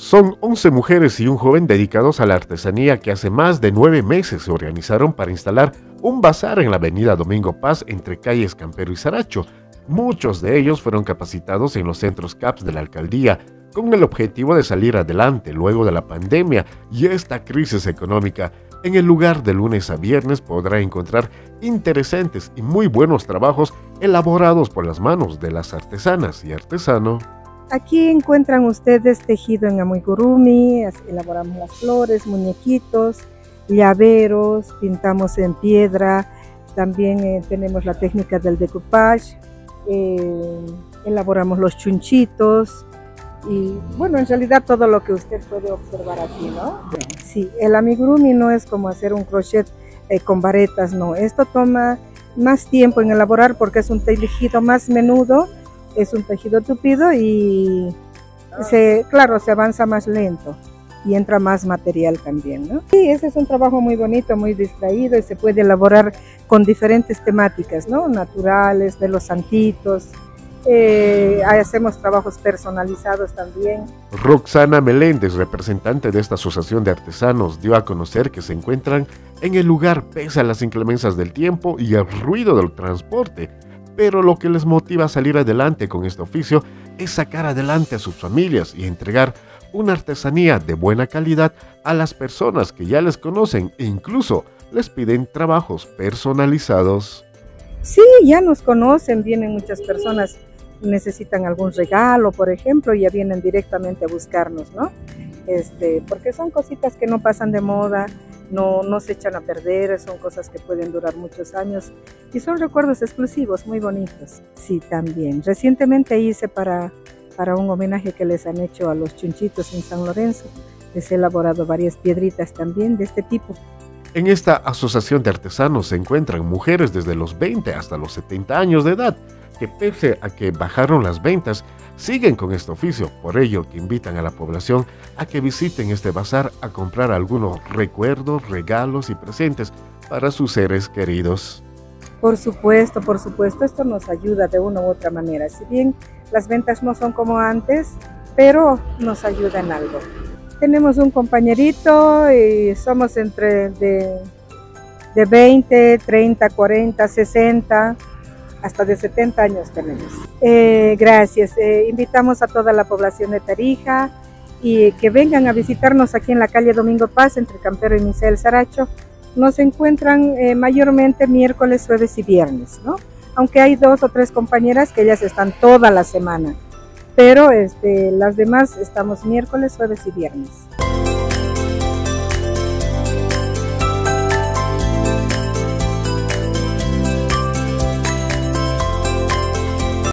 Son 11 mujeres y un joven dedicados a la artesanía que hace más de nueve meses se organizaron para instalar un bazar en la avenida Domingo Paz entre calles Campero y Saracho. Muchos de ellos fueron capacitados en los centros CAPS de la alcaldía con el objetivo de salir adelante luego de la pandemia y esta crisis económica. En el lugar de lunes a viernes podrá encontrar interesantes y muy buenos trabajos elaborados por las manos de las artesanas y artesanos. Aquí encuentran ustedes tejido en amigurumi, elaboramos las flores, muñequitos, llaveros, pintamos en piedra, también eh, tenemos la técnica del decoupage, eh, elaboramos los chunchitos y bueno, en realidad todo lo que usted puede observar aquí, ¿no? Sí, el amigurumi no es como hacer un crochet eh, con varetas, no, esto toma más tiempo en elaborar porque es un tejido más menudo es un tejido tupido y se, claro, se avanza más lento y entra más material también, ¿no? Sí, ese es un trabajo muy bonito, muy distraído y se puede elaborar con diferentes temáticas, ¿no? Naturales, de los santitos, eh, hacemos trabajos personalizados también. Roxana Meléndez, representante de esta asociación de artesanos, dio a conocer que se encuentran en el lugar pese a las inclemencias del tiempo y el ruido del transporte pero lo que les motiva a salir adelante con este oficio es sacar adelante a sus familias y entregar una artesanía de buena calidad a las personas que ya les conocen e incluso les piden trabajos personalizados. Sí, ya nos conocen, vienen muchas personas, necesitan algún regalo, por ejemplo, y ya vienen directamente a buscarnos, ¿no? Este, porque son cositas que no pasan de moda, no, no se echan a perder, son cosas que pueden durar muchos años y son recuerdos exclusivos, muy bonitos. Sí, también. Recientemente hice para, para un homenaje que les han hecho a los chunchitos en San Lorenzo, les he elaborado varias piedritas también de este tipo. En esta asociación de artesanos se encuentran mujeres desde los 20 hasta los 70 años de edad, que pese a que bajaron las ventas, siguen con este oficio, por ello que invitan a la población a que visiten este bazar a comprar algunos recuerdos, regalos y presentes para sus seres queridos. Por supuesto, por supuesto, esto nos ayuda de una u otra manera. Si bien las ventas no son como antes, pero nos ayuda en algo. Tenemos un compañerito y somos entre de, de 20, 30, 40, 60 hasta de 70 años tenemos. Eh, gracias. Eh, invitamos a toda la población de Tarija y que vengan a visitarnos aquí en la calle Domingo Paz, entre Campero y Misael Saracho. Nos encuentran eh, mayormente miércoles, jueves y viernes, ¿no? Aunque hay dos o tres compañeras que ellas están toda la semana, pero este, las demás estamos miércoles, jueves y viernes.